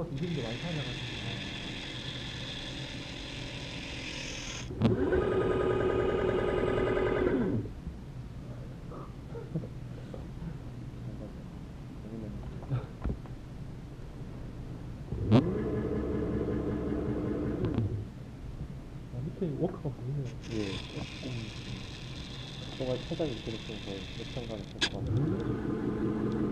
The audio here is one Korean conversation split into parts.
이름도 많이 찾아가지고. 아, 밑에 워크가 보이네요. 예, 조금 찾아기 그랬어요. 거의 역장관을 찾아가지고.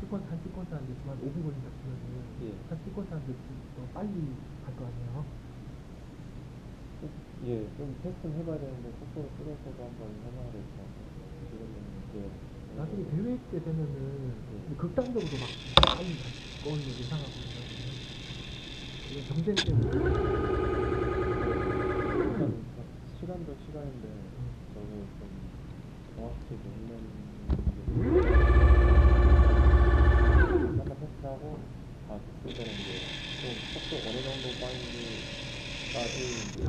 찍고 한 찍고 사는데 한 5분 걸린다 치면은 예. 한 찍고 사는데 더 빨리 갈 거 아니에요? 예, 좀 테스트는 해봐야 되는데 속도를 줄여서도 한번 해봐야 될것 같아요. 지금은 이제 나중에 대회 때 되면은 예. 극단적으로 막 빨리 갈 걸로 예상하고 있거든요. 경쟁 때문에 일단 시간도 시간인데 저도 좀 정확히 놓는 게 한번 테스트하고 다 됐을 때는 이제 좀 속도 어느 정도 빠른지까지 이제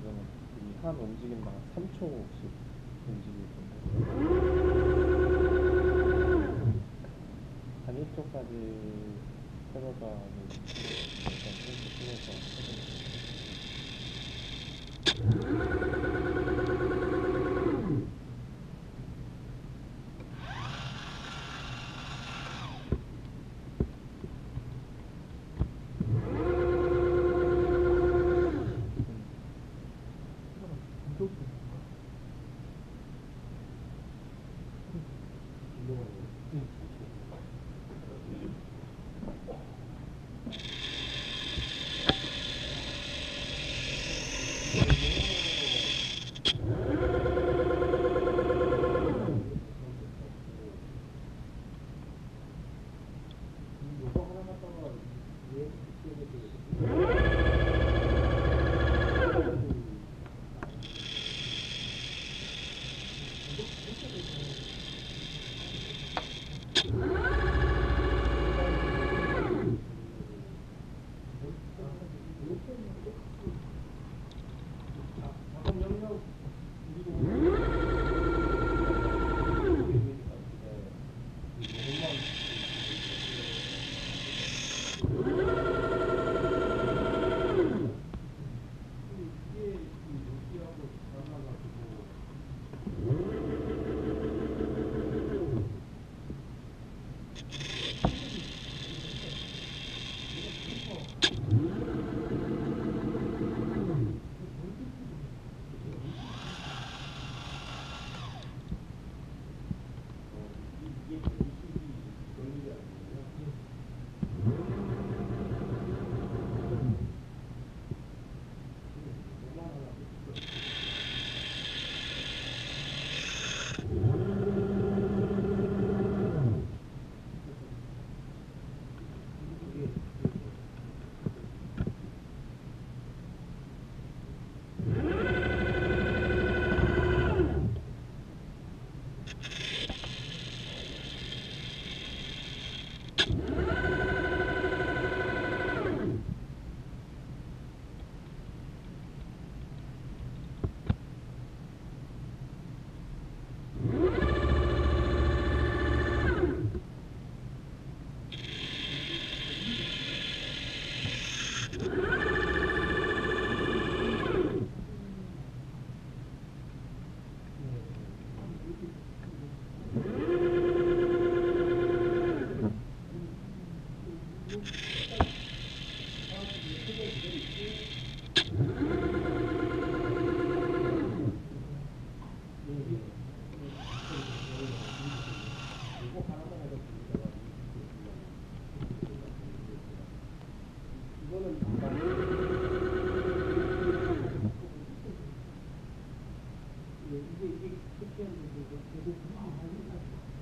그러면 이한 움직임당 3초씩 움직일 텐데. 한 1초까지 해보자 일단 테스트 통해서 Yeah.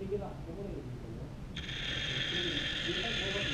되게 나 저번에 얘기했잖아요. 일단 저번에